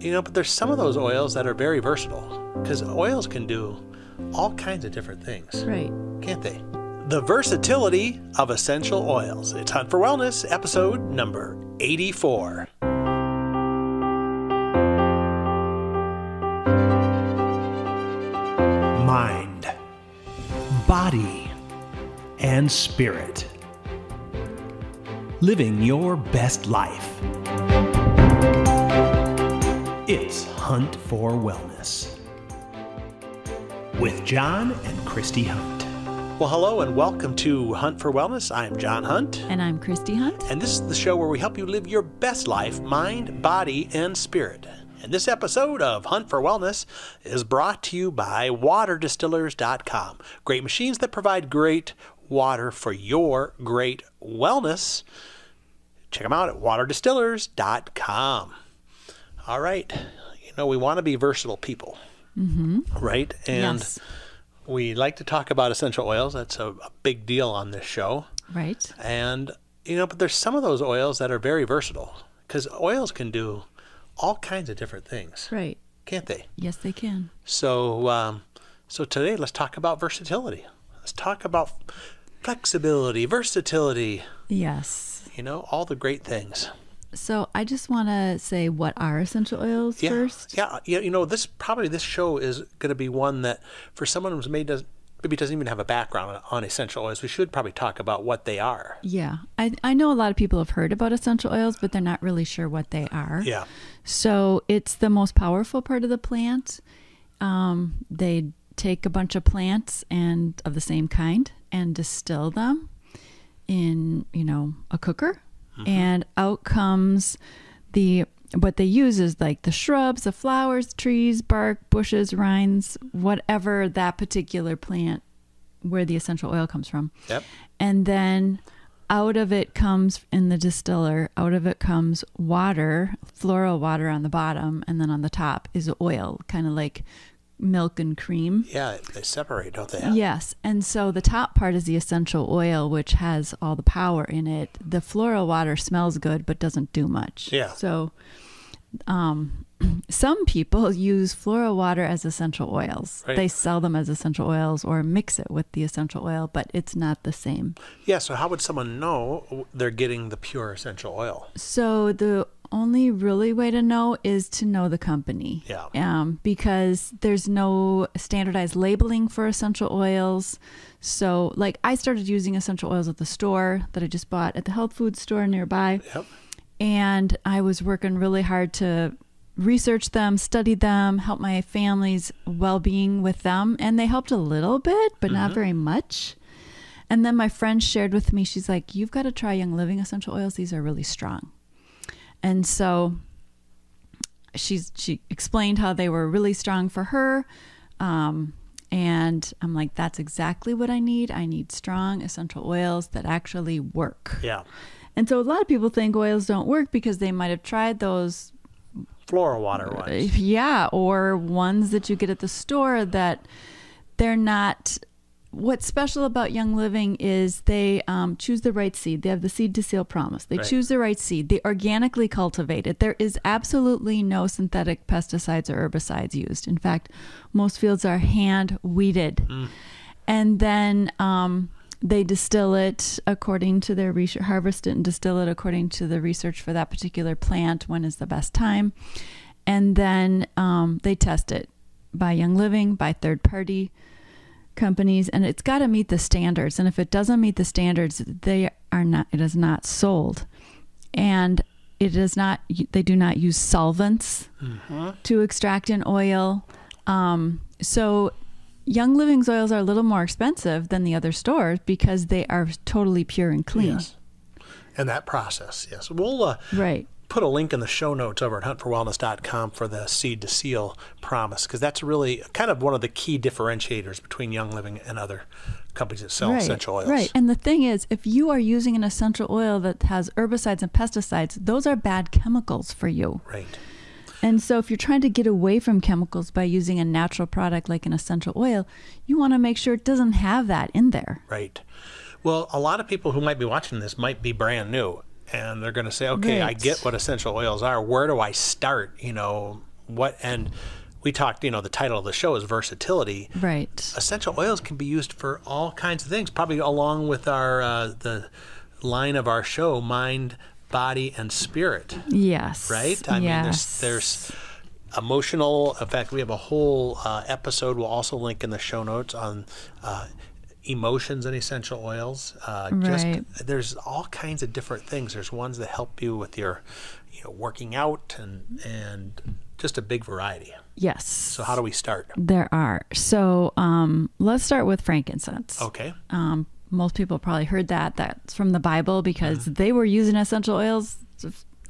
You know, but there's some of those oils that are very versatile because oils can do all kinds of different things, Right. can't they? The versatility of essential oils. It's Hunt for Wellness, episode number 84. Mind, body, and spirit. Living your best life. Hunt for Wellness with John and Kristi Hunt. Well, hello and welcome to Hunt for Wellness. I'm John Hunt, And I'm Kristi Hunt. and this is the show where we help you live your best life, mind, body, and spirit. And this episode of Hunt for Wellness is brought to you by waterdistillers.com. Great machines that provide great water for your great wellness. Check them out at waterdistillers.com. All right. Know, we want to be versatile people, mm-hmm. right? And yes. we like to talk about essential oils. That's a, a big deal on this show. Right. And, you know, but there's some of those oils that are very versatile because oils can do all kinds of different things, Right. can't they? Yes, they can. So, um, so today let's talk about versatility. Let's talk about flexibility, versatility, Yes. you know, all the great things. So I just want to say what are essential oils Yeah, first. yeah, yeah. You know, this probably this show is going to be one that for someone who's maybe does maybe doesn't even have a background on essential oils, we should probably talk about what they are. Yeah. I, I know a lot of people have heard about essential oils, but they're not really sure what they are. Yeah, So it's the most powerful part of the plant. Um, they take a bunch of plants and of the same kind and distill them in, you know, a cooker, Mm-hmm. and out comes the what they use is like the shrubs, the flowers, trees, bark, bushes, rinds, whatever that particular plant where the essential oil comes from. yep, And then out of it comes in the distiller, out of it comes water, floral water on the bottom, and then on the top is oil, kind of like milk and cream. yeah. They separate, don't they? Yes. And so the top part is the essential oil, which has all the power in it. The floral water smells good, but doesn't do much. Yeah. So um, some people use floral water as essential oils. Right. They sell them as essential oils or mix it with the essential oil, but it's not the same. Yeah. So how would someone know they're getting the pure essential oil? So the only really way to know is to know the company. Yeah. Um, because there's no standardized labeling for essential oils. So, like, I started using essential oils at the store that I just bought at the health food store nearby. Yep. And I was working really hard to research them, study them, help my family's well being with them. And they helped a little bit, but not very much. And then my friend shared with me, she's like, You've got to try Young Living essential oils. These are really strong. And so she's she explained how they were really strong for her. Um, and I'm like, that's exactly what I need. I need strong essential oils that actually work. Yeah. And so a lot of people think oils don't work because they might have tried those Floral water ones. yeah, or ones that you get at the store that they're not. What's special about Young Living is they um, choose the right seed. They have the seed to seal promise. They Right. choose the right seed. They organically cultivate it. There is absolutely no synthetic pesticides or herbicides used. In fact, most fields are hand weeded. And then um, they distill it according to their research, harvest it and distill it according to the research for that particular plant. When is the best time? And then um, they test it by Young Living, by third party companies, and it's got to meet the standards. And if it doesn't meet the standards, they are not. It is not sold, and it is not. They do not use solvents to extract an oil. Um, so Young Living's oils are a little more expensive than the other stores because they are totally pure and clean. Yes. And that process, yes. We'll uh, Right. Put a link in the show notes over at huntforwellness.com for the seed to seal promise because that's really kind of one of the key differentiators between Young Living and other companies that sell right. essential oils. Right. And the thing is, if you are using an essential oil that has herbicides and pesticides, those are bad chemicals for you. Right. And so, if you're trying to get away from chemicals by using a natural product like an essential oil, you want to make sure it doesn't have that in there. Right. Well, a lot of people who might be watching this might be brand new. And they're going to say, "Okay, I get what essential oils are. Where do I start? You know, what?" And we talked. You know, the title of the show is versatility. Right. Essential oils can be used for all kinds of things. Probably along with our uh, the line of our show, mind, body, and spirit. Yes. Right? I mean, yes. there's there's emotional. In fact, we have a whole uh, episode. We'll also link in the show notes on. Uh, Emotions and essential oils. Uh, Right. Just there's all kinds of different things. There's ones that help you with your, you know, working out and and just a big variety. yes. So how do we start? There are. So um, let's start with frankincense. Okay. Um, most people probably heard that. That's from the Bible because Mm-hmm. they were using essential oils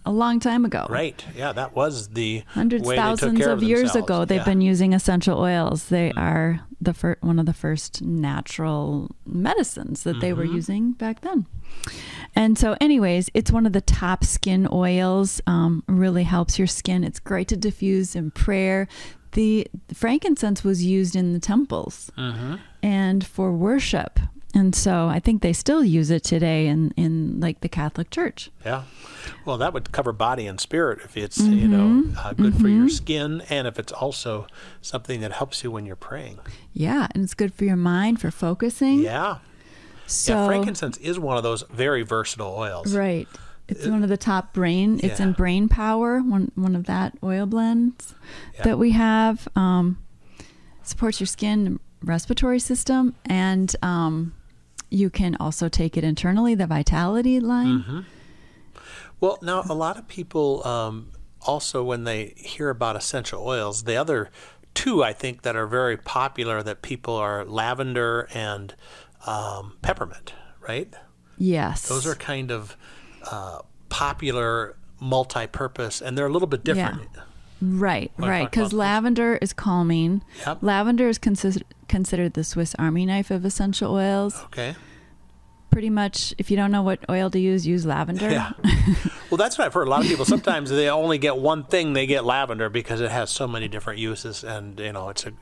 a long time ago. Right. Yeah, that was the Hundreds, way they took thousands care of years ago, they've Yeah. Mm-hmm. been using essential oils. They are the fir- one of the first natural medicines that they were Mm-hmm. using back then. And so, anyways, it's one of the top skin oils. Um, really helps your skin. It's great to diffuse in prayer. The frankincense was used in the temples Mm-hmm. and for worship. And so I think they still use it today in, in like the Catholic Church. Yeah. Well, that would cover body and spirit if it's you know Mm-hmm. uh, good for your skin, and if it's also something that helps you when you're praying. Yeah, and it's good for your mind for focusing. Yeah. So yeah. Frankincense is one of those very versatile oils. Right. It's one of the top brain. It's in brain power. One one of that oil blends Yeah. that we have um, supports your skin, respiratory system, and um, you can also take it internally. The Vitality line. Mm-hmm. Well, now a lot of people um, also, when they hear about essential oils, the other two I think that are very popular that people are lavender and um, peppermint, right? Yes. Those are kind of uh, popular multi-purpose, and they're a little bit different. Right, right. Because lavender is calming. Yep. Lavender is considered considered the Swiss Army knife of essential oils. Okay. Pretty much, if you don't know what oil to use, use lavender. Yeah. well, that's what I've heard. A lot of people sometimes they only get one thing. They get lavender because it has so many different uses, and you know, it's a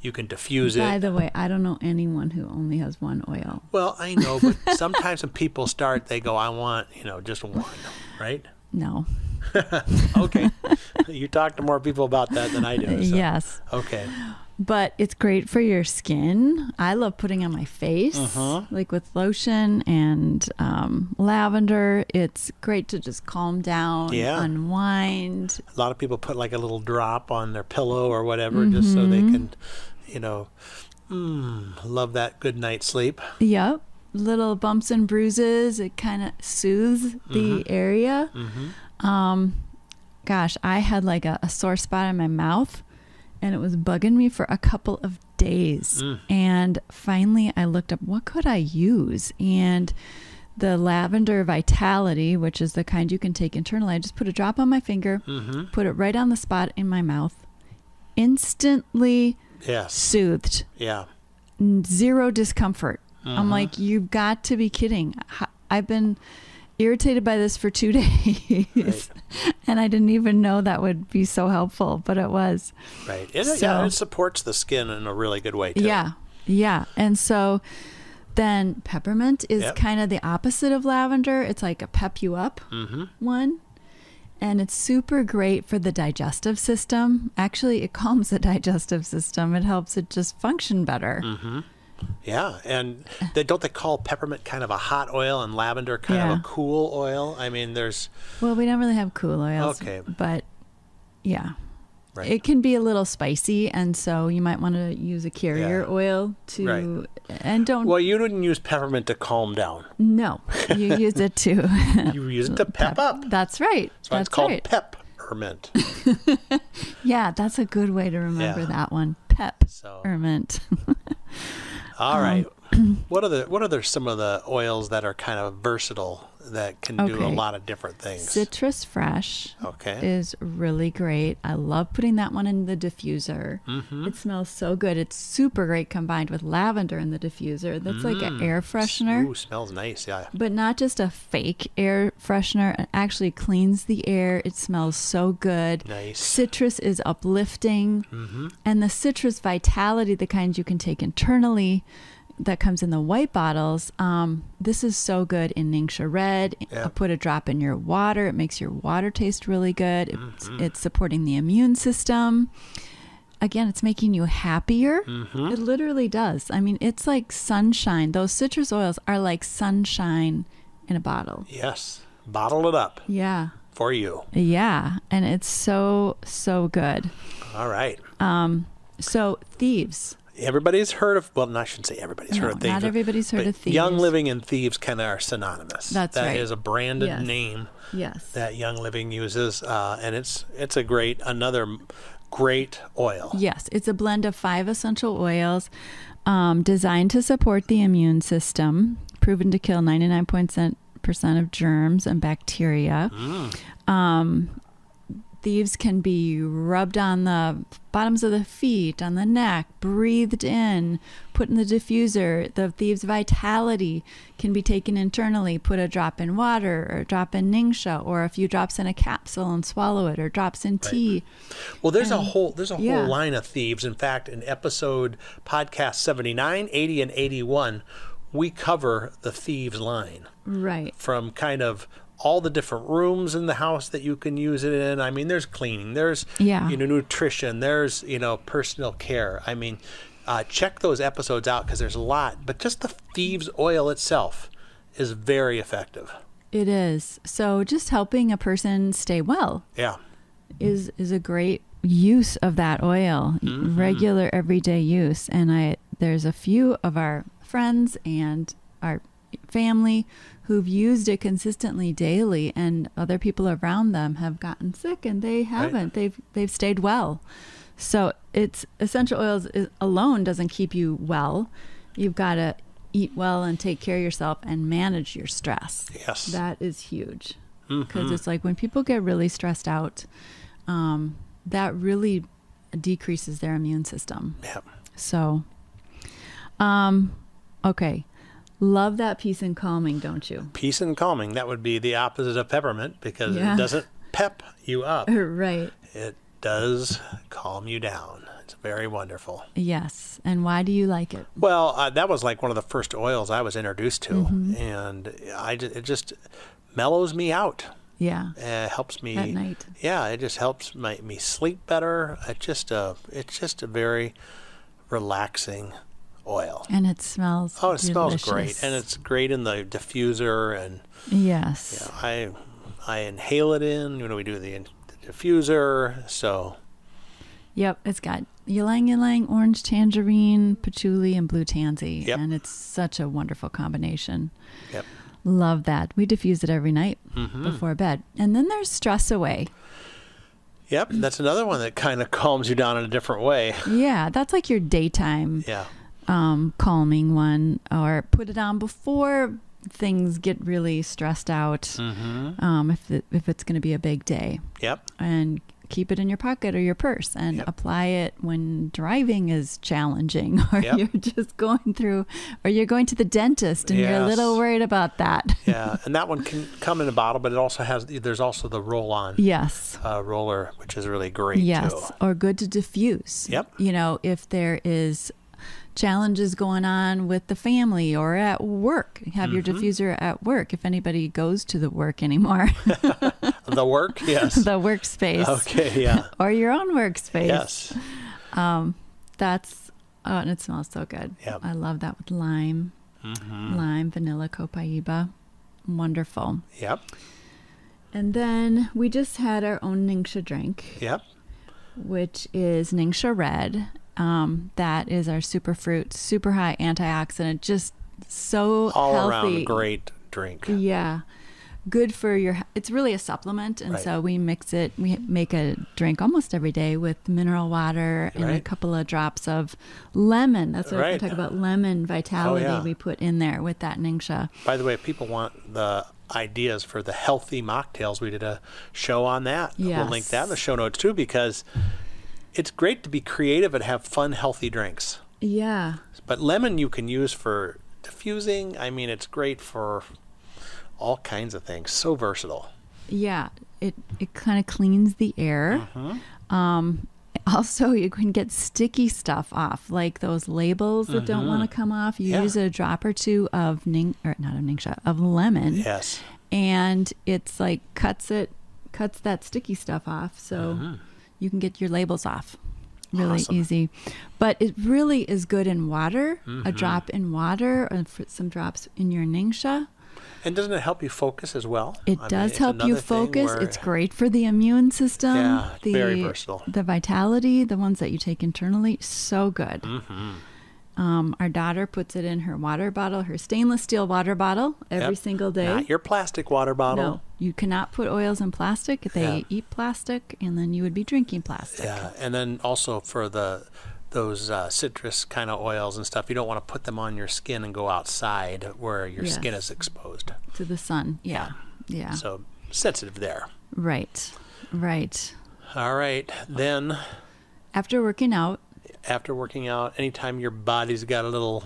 you can diffuse it. By the way, I don't know anyone who only has one oil. Well, I know, but sometimes when people start, they go, "I want you know just one," right? No. Okay. you talk to more people about that than I do. so- Yes. Okay. But it's great for your skin. I love putting on my face, Uh-huh. like with lotion and um, lavender. It's great to just calm down, Yeah. unwind. A lot of people put like a little drop on their pillow or whatever, just so they can, you know, mm, love that good night's sleep. Yep. Little bumps and bruises. It kind of soothes the area. Um, gosh, I had like a, a sore spot in my mouth and it was bugging me for a couple of days. Mm. And finally, I looked up what could I use? And the lavender vitality, which is the kind you can take internally, I just put a drop on my finger, mm-hmm. put it right on the spot in my mouth, instantly Yes. soothed Yeah. zero discomfort. I'm mm-hmm. like, you've got to be kidding. I've been irritated by this for two days, and I didn't even know that would be so helpful, but it was. Right. It, So- yeah, it supports the skin in a really good way too. Yeah, yeah. And so then peppermint is Yep. kind of the opposite of lavender. It's like a pep you up Mm-hmm. one. And it's super great for the digestive system. Actually, it calms the digestive system. It helps it just function better. Mm-hmm. Yeah, and they don't they call peppermint kind of a hot oil and lavender kind of a cool oil. I mean, there's Well, we don't really have cool oils. Okay. But yeah. right. It can be a little spicy, and so you might want to use a carrier Yeah. oil to, Right. and don't. well, you didn't use peppermint to calm down. no, you use it to You use it to pep up. That's right. That's why that's it's called right. peppermint. Yeah, that's a good way to remember Yeah. that one. Pep So. all Um, right. what are the what are the, some of the oils that are kind of versatile that can do a lot of different things? Citrus fresh Okay. is really great. I love putting that one in the diffuser. Mm-hmm. It smells so good. It's super great combined with lavender in the diffuser. That's like an air freshener. Mm. Ooh, smells nice. Yeah. but not just a fake air freshener. It actually cleans the air. It smells so good. Nice. Citrus is uplifting. Mm-hmm. And the citrus vitality, the kind you can take internally, that comes in the white bottles. Um, this is so good in Ningxia Red. Yeah. Put a drop in your water. It makes your water taste really good. It's, it's supporting the immune system. Again, it's making you happier. It literally does. I mean, it's like sunshine. Those citrus oils are like sunshine in a bottle. Yes. Bottle it up Yeah. for you. Yeah. And it's so, so good. All right. Um, So, thieves. Everybody's heard of, well, I shouldn't say everybody's No, heard of thieves. not everybody's heard of thieves. Young Living and Thieves kind of are synonymous. That's That right. is a branded Yes. name Yes. that Young Living uses, uh, and it's it's a great another great oil. Yes, it's a blend of five essential oils um, designed to support the immune system, proven to kill 99% of germs and bacteria. Um, thieves can be rubbed on the bottoms of the feet, on the neck, breathed in, put in the diffuser. The thieves' vitality can be taken internally, put a drop in water or a drop in Ningxia or a few drops in a capsule and swallow it or drops in tea. Well, there's a whole there's a yeah. whole line of thieves. In fact, in episode podcast 79, 80 and 81, we cover the thieves line Right. from kind of all the different rooms in the house that you can use it in. I mean, there's cleaning, there's Yeah. you know nutrition, there's you know personal care. I mean, uh, check those episodes out because there's a lot. But just the thieves oil itself is very effective. It is. So just helping a person stay well Yeah. is is a great use of that oil, regular everyday use. And I there's a few of our friends and our family who've used it consistently daily and other people around them have gotten sick and they haven't. They've they've stayed well. So it's essential oils is, alone doesn't keep you well. You've got to eat well and take care of yourself and manage your stress. Yes. That is huge. Because it's like when people get really stressed out, um, that really decreases their immune system. yeah. So, um, okay. Love that peace and calming, don't you? Peace and calming. That would be the opposite of peppermint because Yeah. it doesn't pep you up. right. It does calm you down. It's very wonderful. Yes. And why do you like it? Well, uh, that was like one of the first oils I was introduced to, Mm-hmm. and I, it just mellows me out. Yeah. It helps me At night. Yeah, it just helps my, me sleep better. It just uh, it's just a very relaxing oil. And it smells. Oh, it smells great, and it's great in the diffuser, and yes. I I inhale it in. You know, we do the, the diffuser, so Yep, it's got ylang ylang, orange tangerine, patchouli, and blue tansy, Yep. and it's such a wonderful combination. yep. Love that. We diffuse it every night Mm-hmm. before bed. And then there's stress away. Yep, that's another one that kind of calms you down in a different way. Yeah, that's like your daytime Yeah, um, calming one, or put it on before things get really stressed out. Mm-hmm. Um, if it, if it's going to be a big day, yep, and keep it in your pocket or your purse, and Yep. apply it when driving is challenging, or Yep. you're just going through, or you're going to the dentist and you're a little worried about that. yeah. And that one can come in a bottle, but it also has there's also the roll-on yes. uh, roller, which is really great Yes, too. or good to diffuse. Yep. You know, if there is challenges going on with the family or at work, have your Mm-hmm. diffuser at work. If anybody goes to the work anymore, The work, yes. the workspace okay, yeah, or your own workspace. yes, That's oh, and it smells so good. Yep. I love that with lime, Mm-hmm. lime, vanilla, copaiba. Wonderful. yep, And then we just had our own Ningxia drink. yep. which is Ningxia Red. Um, that is our super fruit, super high antioxidant, just so All healthy. around great drink. Yeah, good for your. It's really a supplement, and Right. so we mix it. We make a drink almost every day with mineral water and a couple of drops of lemon. That's what we Right. Oh, talk about lemon vitality. yeah. We put in there with that Ningxia. By the way, if people want the ideas for the healthy mocktails, we did a show on that. We'll link that in the show notes too because it's great to be creative and have fun, healthy drinks. Yeah, But lemon you can use for diffusing. I mean, it's great for all kinds of things. So versatile. yeah. It it kind of cleans the air. Mm-hmm. Um, Also, you can get sticky stuff off, like those labels that don't want to come off. You Mm-hmm. Yeah. use a drop or two of ning or not of ningxia of lemon, Yes. and it's like cuts it, cuts that sticky stuff off, so you can get your labels off. Really. Awesome. easy, but it really is good in water. Mm-hmm. A drop in water, or some drops in your ningxia. And doesn't it help you focus as well? It I does it's help you focus. It's great for the immune system. Yeah, the, very versatile. The vitality, the ones that you take internally, so good. Mm-hmm. Um, our daughter puts it in her water bottle, her stainless steel water bottle, every Yep. single day. Not your plastic water bottle. no, you cannot put oils in plastic. They Yeah. eat plastic, and then you would be drinking plastic. Yeah, and then also for the those uh, citrus kind of oils and stuff, you don't want to put them on your skin and go outside where your skin is exposed. To the sun. Yeah. Yeah. So sensitive there. right. Right. All right, then After working out, after working out, anytime your body's got a little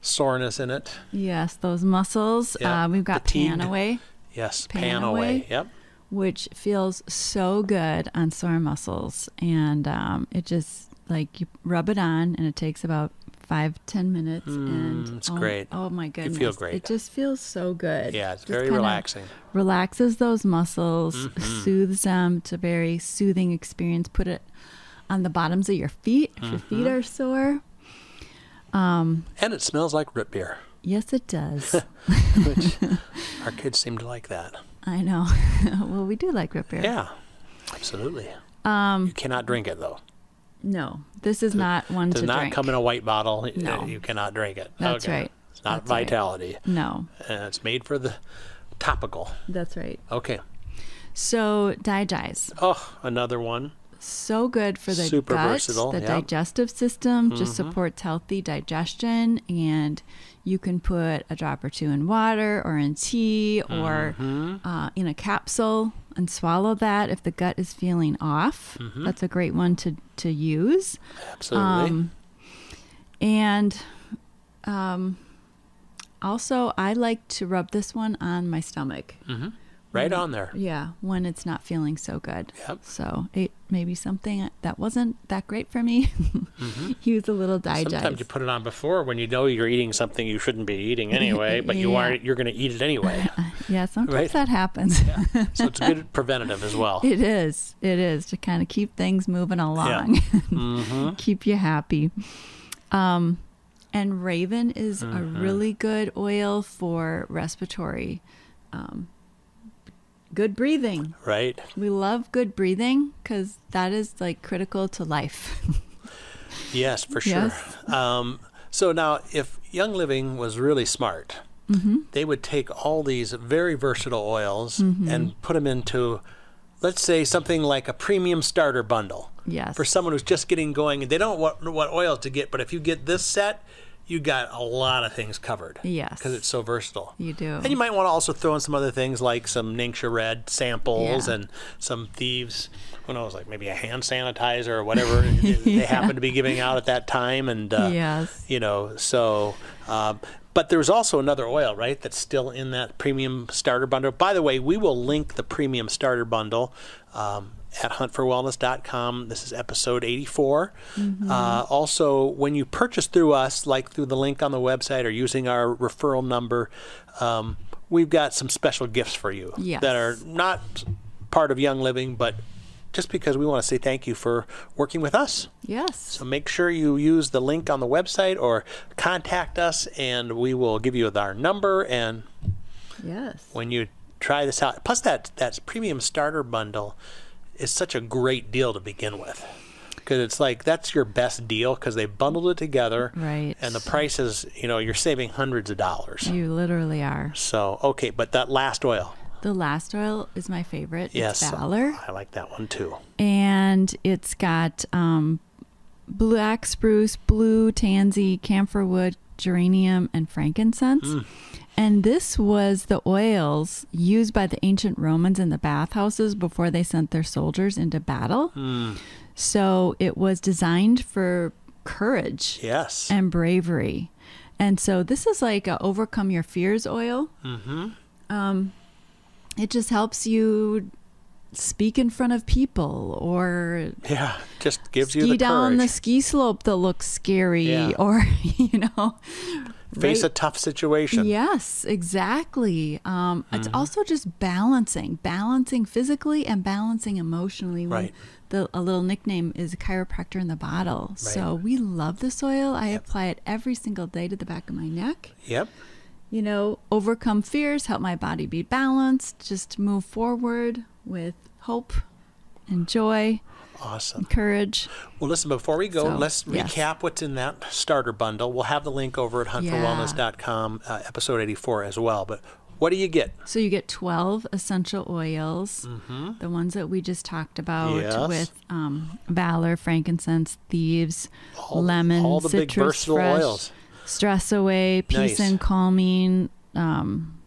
soreness in it, yes, those muscles. Yeah, Uh, we've got fatigued. Panaway. yes, Pan pan away. away. Yep. which feels so good on sore muscles. And um, it just like you rub it on, and it takes about five ten minutes. and Mm, it's oh, great. Oh my goodness, feel great. It just feels so good. Yeah, it's Just very relaxing. Relaxes those muscles, Mm-hmm. soothes them. It's a very soothing experience. Put it on the bottoms of your feet if your feet Mm-hmm. are sore. Um, And it smells like root beer, yes, it does. which our kids seem to like that. I know. well, we do like root beer. Yeah, absolutely. Um, You cannot drink it though. no, this is not one Does to not drink. come in a white bottle. Uh, No. You cannot drink it. That's Okay. right. It's not That's right. vitality. no, And it's made for the topical. that's right. Okay. So Digize, Oh, another one. So good for the Super gut, versatile, the yep. Mm-hmm. digestive system. Just supports healthy digestion, and you can put a drop or two in water or in tea or Mm-hmm. uh, in a capsule and swallow that if the gut is feeling off. Mm-hmm. That's a great one to to use. Absolutely. Um, and um, also, I like to rub this one on my stomach. Right on there. Yeah, when it's not feeling so good. Yep. So it maybe something that wasn't that great for me. Use a little digest. Mm-hmm. Sometimes you put it on before when you know you're eating something you shouldn't be eating anyway, but you Yeah. are you're going to eat it anyway. yeah, sometimes Right. that happens. so it's a good preventative as well. it is. It is to kind of keep things moving along, Mm-hmm. keep you happy. Um, and Raven is a Mm-hmm. really good oil for respiratory. Um, good breathing. Right? We love good breathing because that is like critical to life. Yes, for sure. Yes. Um, so now, if Young Living was really smart, Mm-hmm. they would take all these very versatile oils Mm-hmm. and put them into, let's say, something like a premium starter bundle yes. for someone who's just getting going and they don't know what, oils to get. But if you get this set, you got a lot of things covered. Yes. Because it's so versatile. You do. And you might want to also throw in some other things like some Ningxia Red samples Yeah. and some Thieves, who knows, like maybe a hand sanitizer or whatever they happen to be giving out at that time. And, uh, Yes. you know, so, um, but there's also another oil, right, that's still in that premium starter bundle. By the way, we will link the premium starter bundle. Um, at huntforwellness.com. This is episode 84. Uh, also, when you purchase through us, like through the link on the website or using our referral number, um, we've got some special gifts for you Yes. that are not part of Young Living, but just because we want to say thank you for working with us. Yes. So make sure you use the link on the website or contact us, and we will give you our number. And Yes. when you try this out, plus that that premium starter bundle is such a great deal to begin with, because it's like that's your best deal because they bundled it together, Right. And the price is, you know, you're saving hundreds of dollars. You literally are. So okay, but that last oil, The last oil is my favorite. yes, It's Valor. I like that one too. And it's got um, black spruce, blue tansy, camphor wood, geranium, and frankincense. Mm. And this was the oils used by the ancient Romans in the bathhouses before they sent their soldiers into battle. Mm. So it was designed for courage Yes. and bravery. And so this is like a overcome your fears oil. mm-hmm. Um, it just helps you speak in front of people or Yeah, just gives ski you the down the ski slope that looks scary Yeah. or you know Face right- a tough situation. Yes, exactly. Um, Mm-hmm. It's also just balancing, balancing physically and balancing emotionally. Right. The, a little nickname is chiropractor in the bottle. Right. So we love this oil. I apply it every single day to the back of my neck. Yep. You know, overcome fears, help my body be balanced, just move forward with hope and joy, Awesome. courage. Well, listen, before we go, So, let's yes. recap what's in that starter bundle. We'll have the link over at huntforwellness.com, uh, episode 84 as well. But what do you get? So you get 12 essential oils, the ones that we just talked about Mm-hmm. Yes. with um, Valor, frankincense, thieves, All- lemon, all the big citrus versatile fresh, oils. stress away, peace Nice. and calming. Um,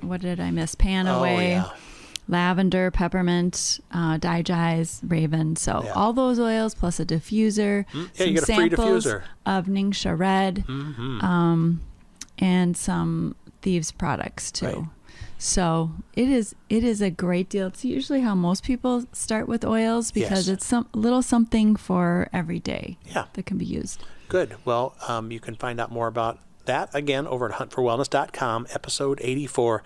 what did I miss? Pan Oh, away, yeah. Lavender, peppermint, uh, Digize, Raven. So Yeah. all those oils plus a diffuser, yeah, you some get a free samples diffuser. of Ningxia Red, Mm-hmm. um, and some Thieves products too. Right. So it is it is a great deal. It's usually how most people start with oils because Yes. it's some a little something for every day Yeah. that can be used. Good. Well, um, you can find out more about that again over at huntforwellness.com, episode 84.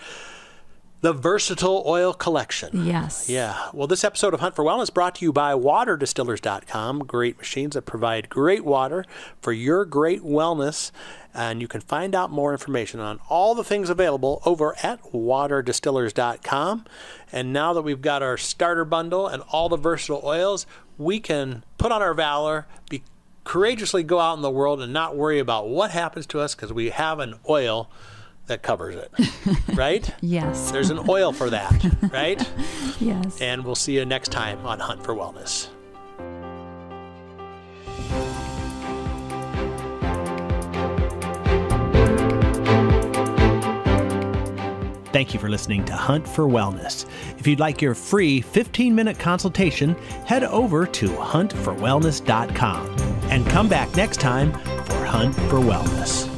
The Versatile Oil Collection. Yes. Yeah. Well, this episode of Hunt for Wellness brought to you by waterdistillers.com. Great machines that provide great water for your great wellness. And you can find out more information on all the things available over at waterdistillers.com. And now that we've got our starter bundle and all the versatile oils, we can put on our valor, be courageously go out in the world and not worry about what happens to us because we have an oil that covers it. right? Yes. There's an oil for that, right? Yes. And we'll see you next time on Hunt for Wellness. Thank you for listening to Hunt for Wellness. If you'd like your free 15 minute consultation, head over to huntforwellness.com and come back next time for Hunt for Wellness.